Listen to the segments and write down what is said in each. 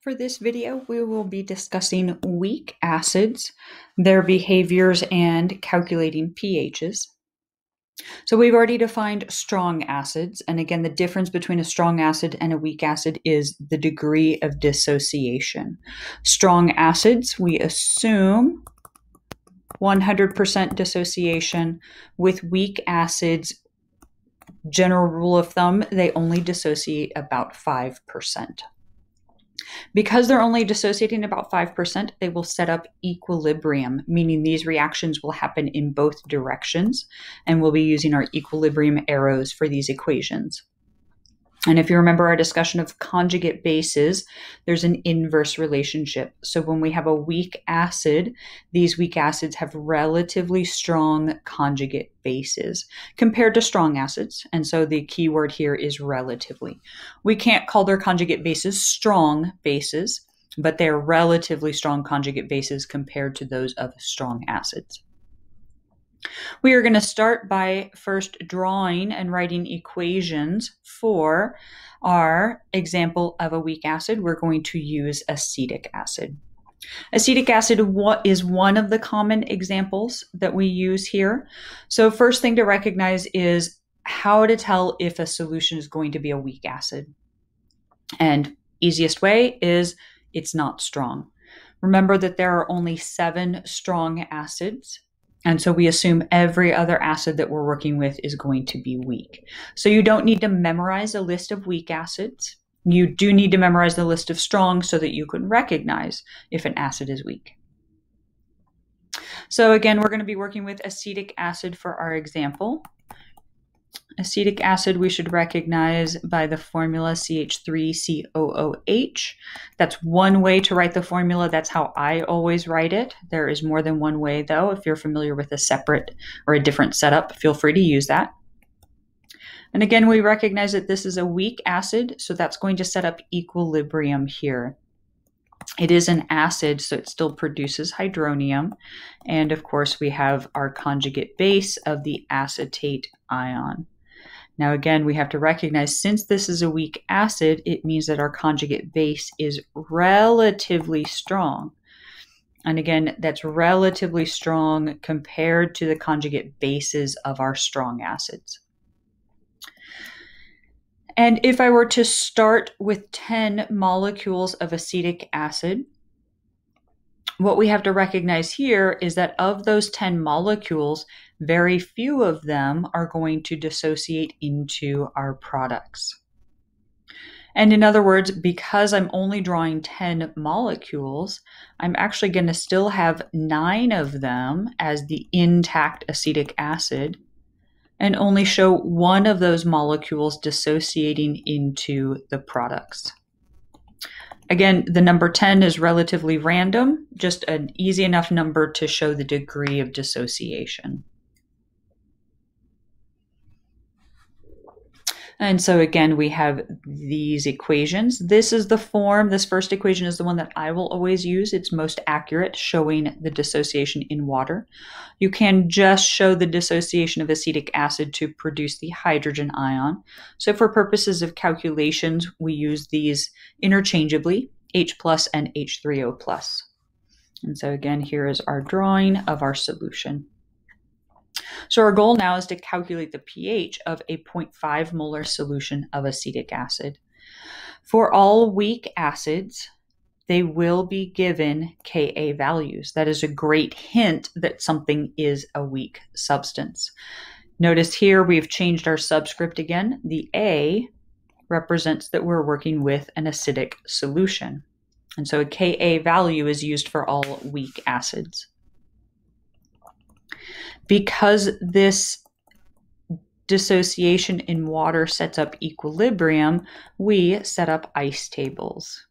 For this video, we will be discussing weak acids, their behaviors, and calculating pHs. So we've already defined strong acids, and again, the difference between a strong acid and a weak acid is the degree of dissociation. Strong acids, we assume 100% dissociation. With weak acids, general rule of thumb, they only dissociate about 5%. Because they're only dissociating about 5%, they will set up equilibrium, meaning these reactions will happen in both directions, and we'll be using our equilibrium arrows for these equations. And if you remember our discussion of conjugate bases, there's an inverse relationship. So when we have a weak acid, these weak acids have relatively strong conjugate bases compared to strong acids. And so the key word here is relatively. We can't call their conjugate bases strong bases, but they're relatively strong conjugate bases compared to those of strong acids. We are going to start by first drawing and writing equations for our example of a weak acid. We're going to use acetic acid. Acetic acid is one of the common examples that we use here. So first thing to recognize is how to tell if a solution is going to be a weak acid. And easiest way is it's not strong. Remember that there are only seven strong acids and so we assume every other acid that we're working with is going to be weak. So you don't need to memorize a list of weak acids. You do need to memorize the list of strong so that you can recognize if an acid is weak. So again, we're going to be working with acetic acid for our example. Acetic acid we should recognize by the formula CH3COOH. That's one way to write the formula. That's how I always write it. There is more than one way, though. If you're familiar with a separate or a different setup, feel free to use that. And again, we recognize that this is a weak acid, so that's going to set up equilibrium here. It is an acid, so it still produces hydronium. And of course, we have our conjugate base of the acetate ion. Now, again, we have to recognize since this is a weak acid, it means that our conjugate base is relatively strong. And again, that's relatively strong compared to the conjugate bases of our strong acids. And if I were to start with 10 molecules of acetic acid, what we have to recognize here is that of those 10 molecules, very few of them are going to dissociate into our products. And in other words, because I'm only drawing 10 molecules, I'm actually going to still have nine of them as the intact acetic acid and only show one of those molecules dissociating into the products. Again, the number 10 is relatively random, just an easy enough number to show the degree of dissociation. And so again, we have these equations. This is the form, this first equation is the one that I will always use. It's most accurate, showing the dissociation in water. You can just show the dissociation of acetic acid to produce the hydrogen ion. So for purposes of calculations, we use these interchangeably, H plus and H3O plus. And so again, here is our drawing of our solution. So our goal now is to calculate the pH of a 0.5 molar solution of acetic acid. For all weak acids, they will be given Ka values. That is a great hint that something is a weak substance. Notice here we've changed our subscript again. The A represents that we're working with an acidic solution. And so a Ka value is used for all weak acids because this dissociation in water sets up equilibrium, we set up ICE tables.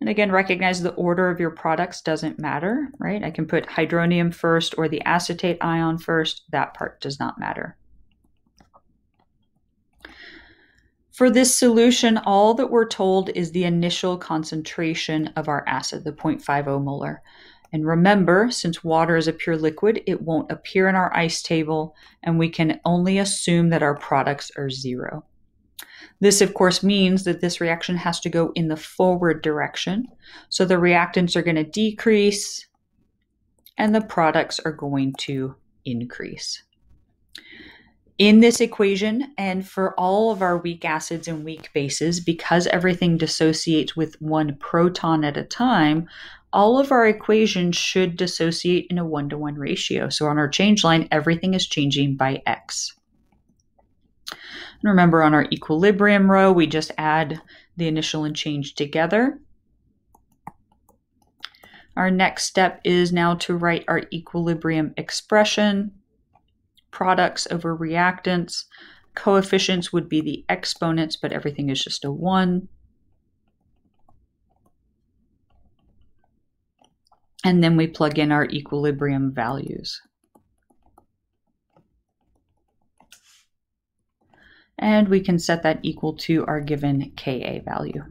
And again, recognize the order of your products doesn't matter, right? I can put hydronium first or the acetate ion first. That part does not matter. For this solution, all that we're told is the initial concentration of our acid, the 0.50 molar. And remember, since water is a pure liquid, it won't appear in our ICE table, and we can only assume that our products are zero. This, of course, means that this reaction has to go in the forward direction. So the reactants are going to decrease and the products are going to increase. In this equation, and for all of our weak acids and weak bases, because everything dissociates with one proton at a time, all of our equations should dissociate in a one to one ratio. So on our change line, everything is changing by x. And remember, on our equilibrium row, we just add the initial and change together. Our next step is now to write our equilibrium expression, products over reactants. Coefficients would be the exponents, but everything is just a 1. And then we plug in our equilibrium values. And we can set that equal to our given Ka value.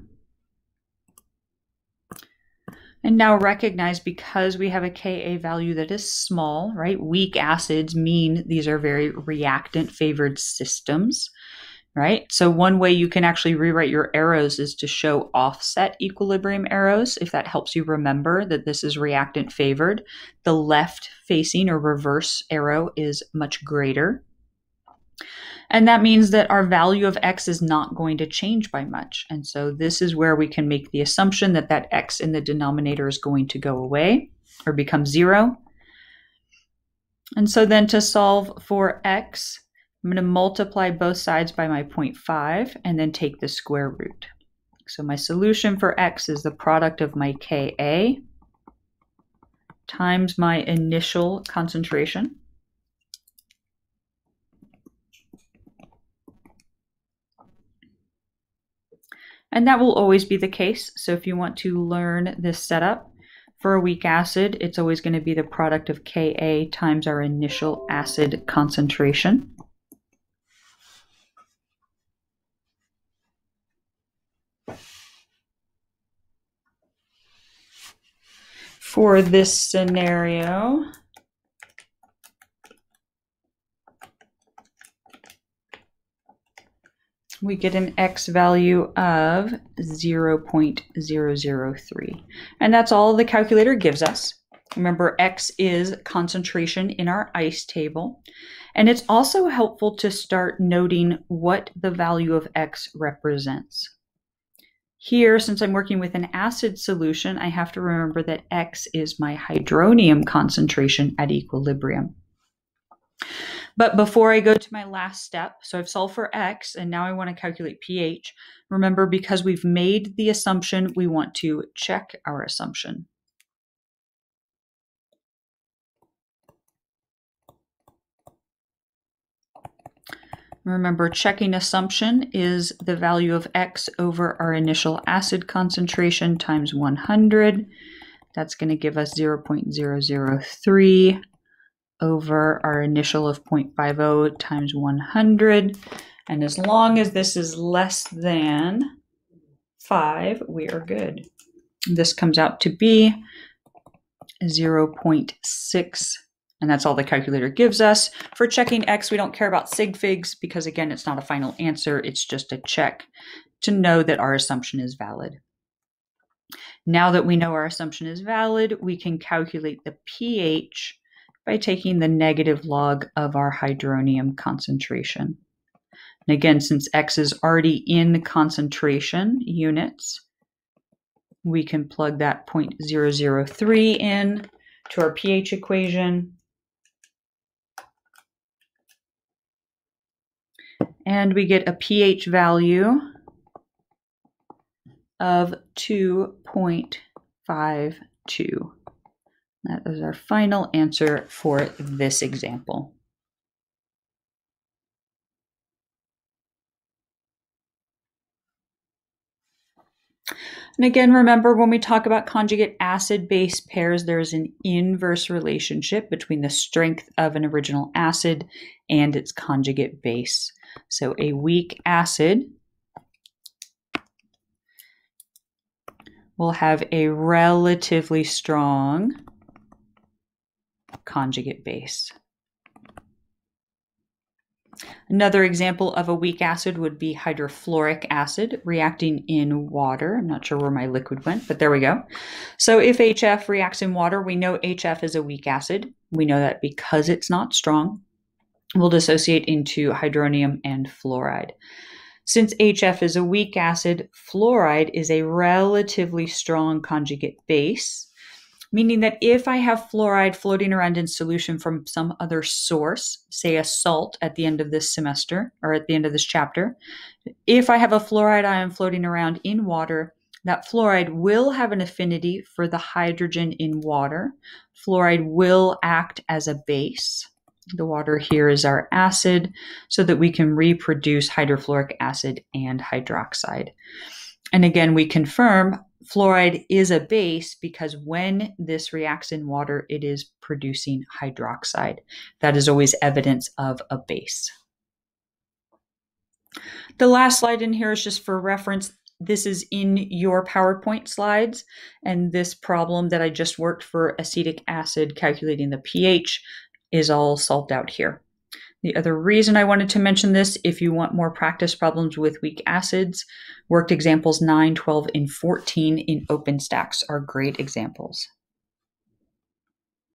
And now recognize because we have a Ka value that is small, right? Weak acids mean these are very reactant favored systems right? So one way you can actually rewrite your arrows is to show offset equilibrium arrows, if that helps you remember that this is reactant favored. The left facing or reverse arrow is much greater. And that means that our value of x is not going to change by much. And so this is where we can make the assumption that that x in the denominator is going to go away or become zero. And so then to solve for x, I'm going to multiply both sides by my 0.5 and then take the square root. So my solution for x is the product of my Ka times my initial concentration. And that will always be the case. So if you want to learn this setup for a weak acid, it's always going to be the product of Ka times our initial acid concentration. For this scenario, we get an x value of 0.003. And that's all the calculator gives us. Remember, x is concentration in our ICE table. And it's also helpful to start noting what the value of x represents. Here, since I'm working with an acid solution, I have to remember that X is my hydronium concentration at equilibrium. But before I go to my last step, so I've solved for X and now I want to calculate pH. Remember, because we've made the assumption, we want to check our assumption. Remember, checking assumption is the value of x over our initial acid concentration times 100. That's going to give us 0.003 over our initial of 0.50 times 100. And as long as this is less than 5, we are good. This comes out to be 0.6 and that's all the calculator gives us. For checking x, we don't care about sig figs because again, it's not a final answer. It's just a check to know that our assumption is valid. Now that we know our assumption is valid, we can calculate the pH by taking the negative log of our hydronium concentration. And again, since X is already in concentration units, we can plug that 0.003 in to our pH equation and we get a pH value of 2.52. That is our final answer for this example. And again, remember when we talk about conjugate acid base pairs, there's an inverse relationship between the strength of an original acid and its conjugate base. So a weak acid will have a relatively strong conjugate base. Another example of a weak acid would be hydrofluoric acid reacting in water. I'm not sure where my liquid went, but there we go. So if HF reacts in water, we know HF is a weak acid. We know that because it's not strong, will dissociate into hydronium and fluoride. Since HF is a weak acid, fluoride is a relatively strong conjugate base meaning that if I have fluoride floating around in solution from some other source, say a salt at the end of this semester or at the end of this chapter, if I have a fluoride ion floating around in water, that fluoride will have an affinity for the hydrogen in water. Fluoride will act as a base. The water here is our acid so that we can reproduce hydrofluoric acid and hydroxide. And again, we confirm fluoride is a base because when this reacts in water, it is producing hydroxide. That is always evidence of a base. The last slide in here is just for reference. This is in your PowerPoint slides, and this problem that I just worked for acetic acid calculating the pH is all solved out here. The other reason I wanted to mention this, if you want more practice problems with weak acids, worked examples 9, 12, and 14 in OpenStax are great examples.